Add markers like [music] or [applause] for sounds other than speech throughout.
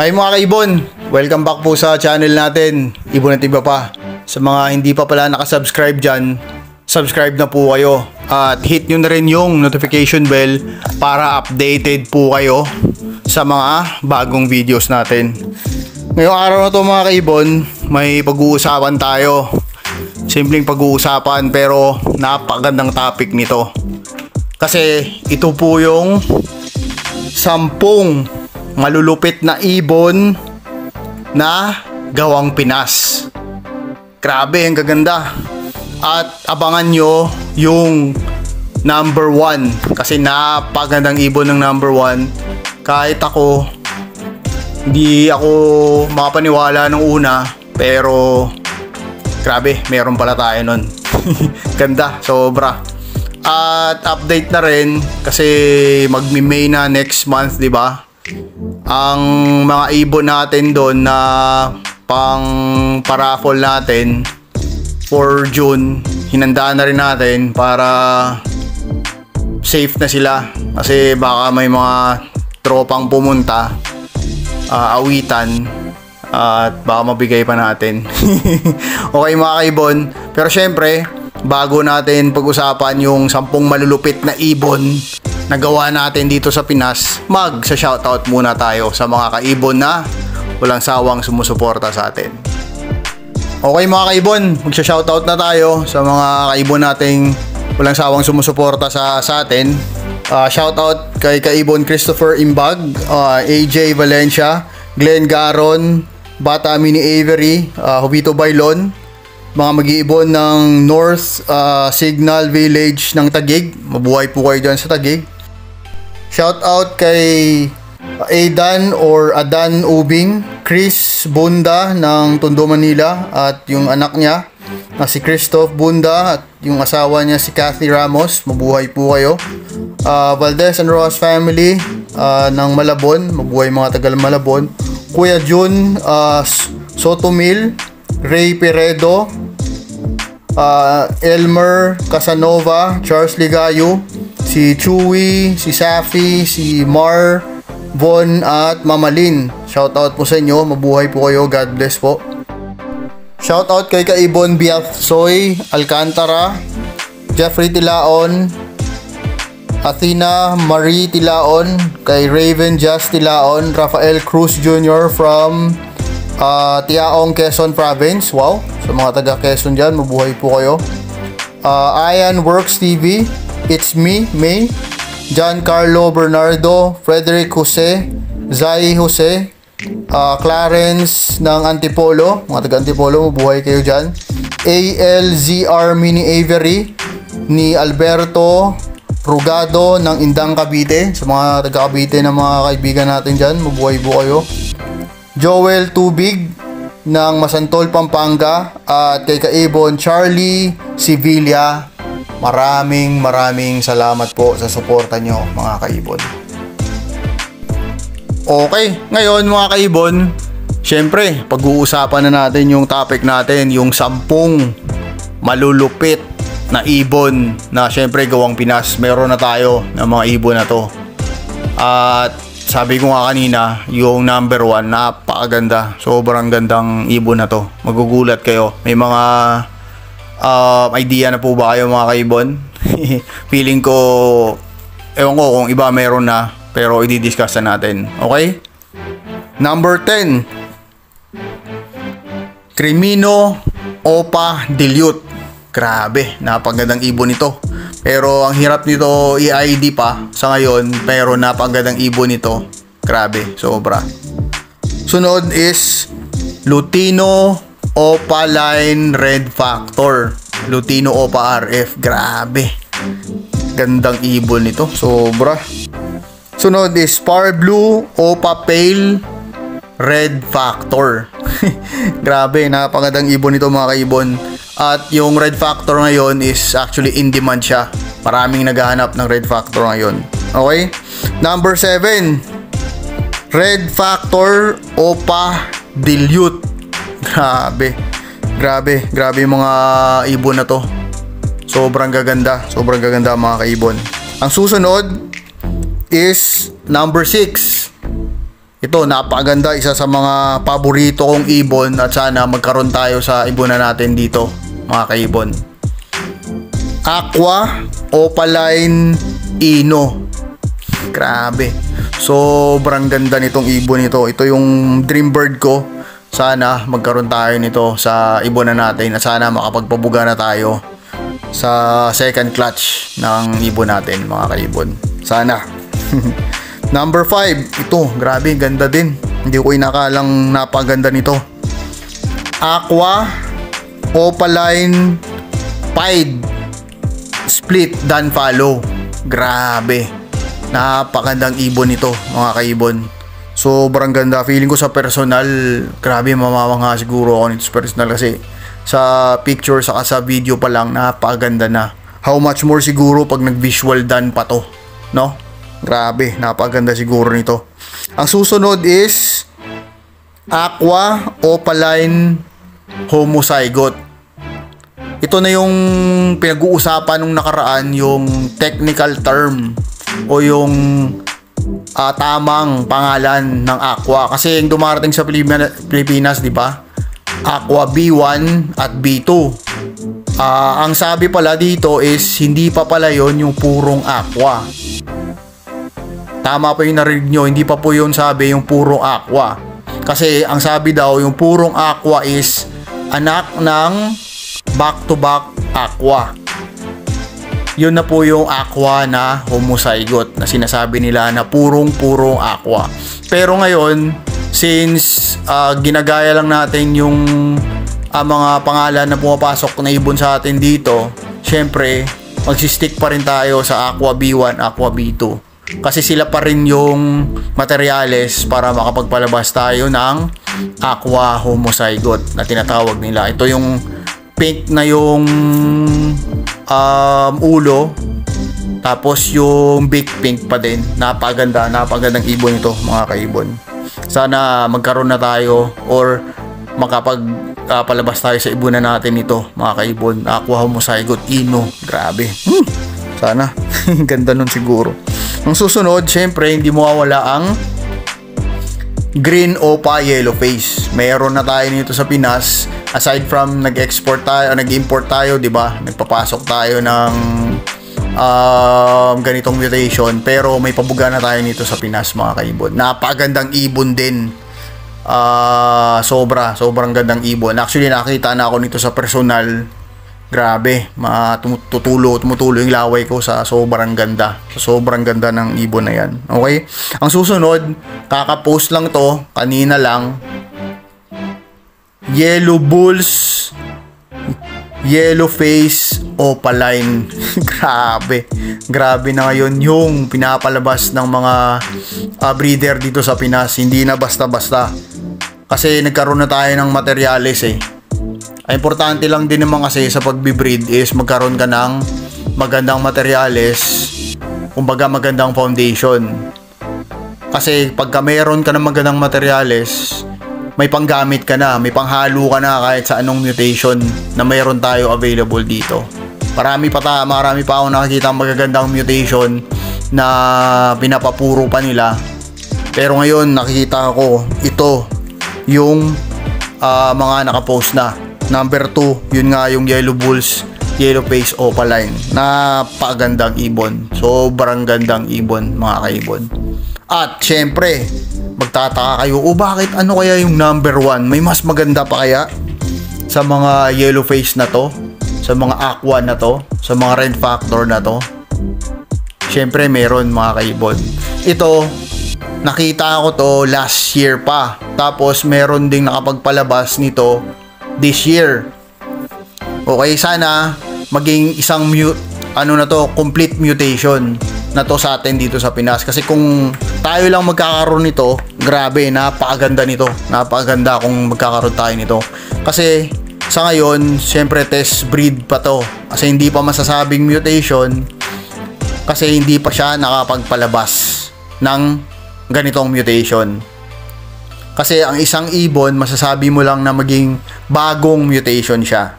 Hi mga kaibon, welcome back po sa channel natin, Ibon at Iba pa. Sa mga hindi pa pala nakasubscribe dyan, subscribe na po kayo. At hit nyo na rin yung notification bell para updated po kayo sa mga bagong videos natin. Ngayong araw na to mga kaibon, may pag-uusapan tayo. Simpleng pag-uusapan pero napakagandang topic nito. Kasi ito po yung sampung malulupit na ibon na gawang Pinas. Grabe, ang gaganda. At abangan nyo yung number one. Kasi napagandang ibon ng number one. Kahit ako, hindi ako makapaniwala nung una. Pero, grabe, meron pala tayo nun. [laughs] Ganda, sobra. At update na rin kasi magmi-May na next month, 'di ba? Ang mga ibon natin doon na pang paraffol natin for June, hinandaan na rin natin para safe na sila kasi baka may mga tropang pumunta uh, awitan at baka mabigay pa natin. [laughs] okay mga kaibon, pero syempre, bago natin pag-usapan yung sampung malulupit na ibon na gawa natin dito sa Pinas, mag sa shoutout muna tayo sa mga kaibon na walang sawang sumusuporta sa atin. Okay mga kaibon, magsha shoutout na tayo sa mga kaibon nating walang sawang sumusuporta sa, sa atin. Uh, shoutout kay kaibon Christopher Imbag, uh, AJ Valencia, Glenn Garon, Bata Mini Avery, uh, Hubito Bailon, mga mag-iibon ng North uh, Signal Village ng Tagig. Mabuhay po kayo dyan sa Tagig. Shout out kay Aidan or Adan Ubing, Chris Bunda ng Tondo, Manila at yung anak niya na si Christoph Bunda at yung asawa niya si Kathy Ramos. Mabuhay po kayo. Uh, Valdez and Ross family uh, ng Malabon. Mabuhay mga tagal Malabon. Kuya Jun uh, Sotomil, Ray Peredo, uh, Elmer Casanova, Charles Ligayo, si Chewy, si Safi, si Mar, Von at Mamalin. Shout out po sa inyo. Mabuhay po kayo. God bless po. Shout out kay Kaibon Biafsoy, Alcantara, Jeffrey Tilaon, Athena Marie Tilaon, kay Raven Just Tilaon, Rafael Cruz Jr. from uh, Tiaong, Quezon Province. Wow, sa mga taga Quezon dyan, mabuhay po kayo. Uh, Ayan Works TV, It's Me, May, Giancarlo Bernardo, Frederick Jose, Zai Jose, uh, Clarence ng Antipolo, mga taga Antipolo, mabuhay kayo dyan. ALZR Mini Avery, ni Alberto Rugado ng Indang Cavite. Sa mga taga Cavite na mga kaibigan natin dyan, mabuhay po kayo. Joel Tubig ng Masantol, Pampanga. At kay Kaibon Charlie Sevilla. Maraming maraming salamat po sa suporta nyo mga kaibon. Okay, ngayon mga kaibon, syempre pag-uusapan na natin yung topic natin, yung sampung malulupit na ibon na syempre gawang Pinas. Meron na tayo ng mga ibon na to. At sabi ko nga kanina, yung number one, napakaganda. Sobrang gandang ibon na to. Magugulat kayo. May mga uh, idea na po ba kayo mga kaibon? [laughs] Feeling ko, ewan ko kung iba meron na, pero i-discuss na natin. Okay? Number 10. Crimino Opa Dilute. Grabe, napagandang ibon nito. Pero ang hirap nito i-ID pa sa ngayon, pero napagandang ibon nito. Grabe, sobra. Sunod is Lutino Opaline Red Factor. Lutino Opa RF. Grabe. Gandang ibon nito. Sobra. Sunod is Par Blue Opa Pale Red Factor. [laughs] Grabe, napakagandang ibon nito mga kaibon. At yung red factor ngayon is actually in demand siya. Maraming naghahanap ng red factor ngayon. Okay? Number 7. Red factor Opa Dilute. Grabe. Grabe. Grabe yung mga ibon na to. Sobrang gaganda. Sobrang gaganda mga kaibon. Ang susunod is number 6. Ito, napakaganda. Isa sa mga paborito kong ibon at sana magkaroon tayo sa ibonan natin dito, mga kaibon. Aqua Opaline Ino. Grabe. Sobrang ganda nitong ibon nito. Ito yung dream bird ko. Sana magkaroon tayo nito sa ibonan natin at sana makapagpabuga na tayo sa second clutch ng ibon natin, mga kaibon. Sana. [laughs] Number 5, ito, grabe, ganda din. Hindi ko inakalang napaganda nito. Aqua Opaline Pied Split Dan Follow. Grabe. Napakagandang ibon nito, mga kaibon. Sobrang ganda. Feeling ko sa personal, grabe mamamangha siguro ako nito sa personal kasi sa picture saka sa video pa lang napakaganda na. How much more siguro pag nag-visual done pa to, no? Grabe, napaganda siguro nito. Ang susunod is Aqua Opaline Homozygote. Ito na yung pinag-uusapan nung nakaraan, yung technical term o yung uh, tamang pangalan ng Aqua. Kasi yung dumarating sa Pilipinas, di ba? Aqua B1 at B2. Uh, ah, ang sabi pala dito is hindi pa pala yon yung purong Aqua Tama po yung narinig nyo, hindi pa po yun sabi yung purong aqua. Kasi ang sabi daw, yung purong aqua is anak ng back-to-back aqua. Yun na po yung aqua na homozygote na sinasabi nila na purong-purong aqua. Pero ngayon, since uh, ginagaya lang natin yung uh, mga pangalan na pumapasok na ibon sa atin dito, syempre, magsistick pa rin tayo sa Aqua B1, Aqua B2 kasi sila pa rin yung materyales para makapagpalabas tayo ng aqua homozygote na tinatawag nila. Ito yung pink na yung um, ulo tapos yung big pink pa din. Napaganda, napagandang ibon ito mga kaibon. Sana magkaroon na tayo or makapag uh, palabas tayo sa ibunan natin ito mga kaibon. Aqua homozygote ino. Grabe. Hmm. Sana. [laughs] Ganda nun siguro. Ang susunod, syempre, hindi mo mawawala ang green opa yellow face. Mayroon na tayo nito sa Pinas. Aside from nag-export tayo, nag-import tayo, 'di ba? Nagpapasok tayo ng um, ganitong mutation pero may pabuga na tayo nito sa Pinas mga kaibon. Napakagandang ibon din. Uh, sobra, sobrang gandang ibon. Actually nakita na ako nito sa personal grabe, matutulo, tumutulo yung laway ko sa sobrang ganda. Sa sobrang ganda ng ibon na yan. Okay? Ang susunod, kaka-post lang to, kanina lang. Yellow Bulls Yellow Face Opaline. [laughs] grabe. Grabe na ngayon yung pinapalabas ng mga uh, breeder dito sa Pinas. Hindi na basta-basta. Kasi nagkaroon na tayo ng materyales eh ang importante lang din naman kasi sa pagbe-breed is magkaroon ka ng magandang materyales, kumbaga magandang foundation. Kasi pagka mayroon ka ng magandang materyales, may panggamit ka na, may panghalo ka na kahit sa anong mutation na mayroon tayo available dito. Marami pa ta, marami pa ako nakikita magagandang mutation na pinapapuro pa nila. Pero ngayon nakikita ko ito yung uh, mga nakapost na Number 2, yun nga yung Yellow Bulls Yellow Face Opaline. Napakagandang ibon. Sobrang gandang ibon, mga kaibon. At syempre, magtataka kayo, o bakit ano kaya yung number 1? May mas maganda pa kaya sa mga yellow face na to? Sa mga aqua na to? Sa mga red factor na to? Syempre, meron mga kaibon. Ito, nakita ko to last year pa. Tapos, meron ding nakapagpalabas nito this year. Okay, sana maging isang mute ano na to, complete mutation na to sa atin dito sa Pinas. Kasi kung tayo lang magkakaroon nito, grabe, napakaganda nito. Napakaganda kung magkakaroon tayo nito. Kasi sa ngayon, syempre test breed pa to. Kasi hindi pa masasabing mutation kasi hindi pa siya nakapagpalabas ng ganitong mutation. Kasi ang isang ibon, masasabi mo lang na maging bagong mutation siya.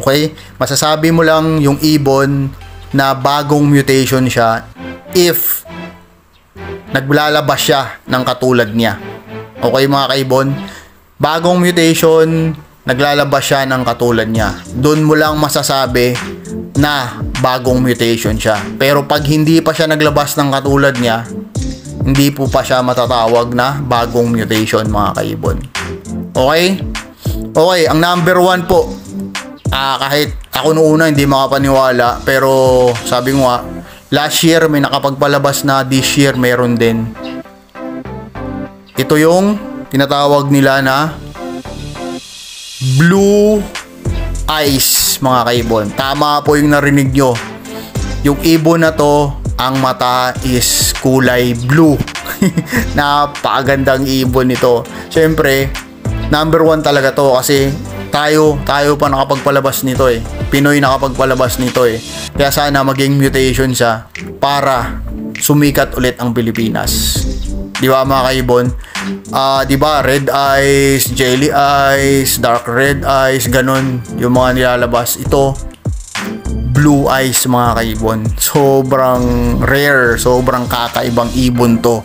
Okay? Masasabi mo lang yung ibon na bagong mutation siya if naglalabas siya ng katulad niya. Okay mga kaibon? Bagong mutation, naglalabas siya ng katulad niya. Doon mo lang masasabi na bagong mutation siya. Pero pag hindi pa siya naglabas ng katulad niya, hindi po pa siya matatawag na bagong mutation mga kaibon. Okay? Okay, ang number one po, ah, kahit ako noong hindi makapaniwala, pero sabi ko nga, last year may nakapagpalabas na this year meron din. Ito yung tinatawag nila na blue eyes mga kaibon. Tama po yung narinig nyo. Yung ibon na to, ang mata is kulay blue. [laughs] Napakagandang ibon nito. Siyempre, number one talaga to kasi tayo, tayo pa nakapagpalabas nito eh. Pinoy nakapagpalabas nito eh. Kaya sana maging mutation siya para sumikat ulit ang Pilipinas. Di ba mga kaibon? Uh, 'di ba? Red eyes, jelly eyes, dark red eyes, ganun yung mga nilalabas. Ito blue eyes mga kaibon. Sobrang rare, sobrang kakaibang ibon to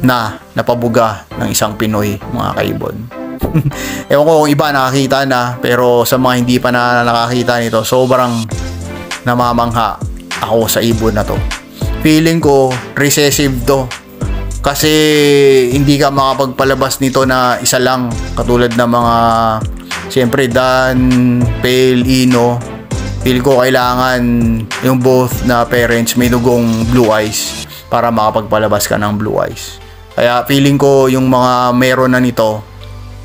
na napabuga ng isang Pinoy mga kaibon. [laughs] Ewan ko kung iba nakakita na pero sa mga hindi pa na nakakita nito sobrang namamangha ako sa ibon na to. Feeling ko recessive to kasi hindi ka makapagpalabas nito na isa lang katulad ng mga siyempre Dan, Pale, Ino feel ko kailangan yung both na parents may dugong blue eyes para makapagpalabas ka ng blue eyes kaya feeling ko yung mga meron na nito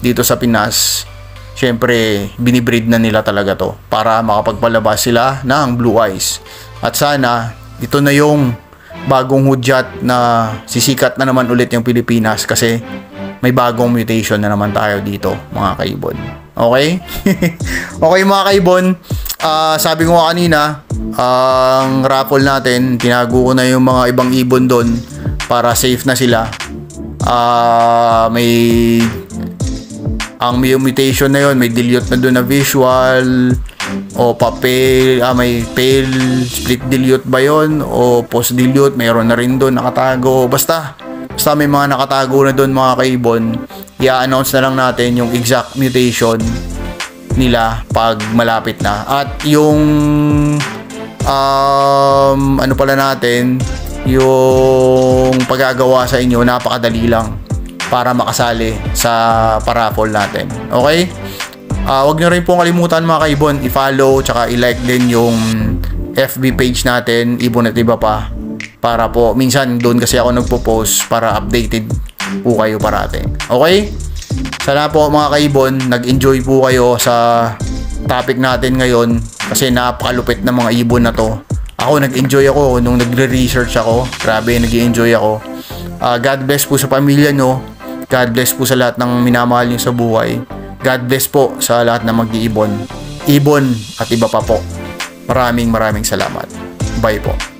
dito sa Pinas syempre binibreed na nila talaga to para makapagpalabas sila ng blue eyes at sana ito na yung bagong hudyat na sisikat na naman ulit yung Pilipinas kasi may bagong mutation na naman tayo dito mga kaibon. Okay? [laughs] okay mga kaibon, uh, sabi ko kanina, ang uh, raffle natin, tinago ko na yung mga ibang ibon doon para safe na sila. Uh, may ang may mutation na yon may dilute na doon na visual o papel, ah, may pale split dilute ba yon o post dilute, mayroon na rin doon nakatago. Basta, basta may mga nakatago na doon mga kaibon, i-announce na lang natin yung exact mutation nila pag malapit na. At yung um, ano pala natin, yung pagagawa sa inyo, napakadali lang para makasali sa paraffle natin. Okay? Uh, wag nyo rin pong kalimutan mga kaibon, i-follow tsaka i-like din yung FB page natin, Ibon at Iba pa. Para po, minsan doon kasi ako nagpo-post para updated po kayo parate. Okay? Sana po mga kaibon, nag-enjoy po kayo sa topic natin ngayon kasi napakalupit ng mga ibon na to. Ako nag-enjoy ako nung nagre-research ako. Grabe, nag-enjoy ako. Uh, God bless po sa pamilya nyo God bless po sa lahat ng minamahal niyo sa buhay. God bless po sa lahat ng mag-iibon. Ibon at iba pa po. Maraming maraming salamat. Bye po.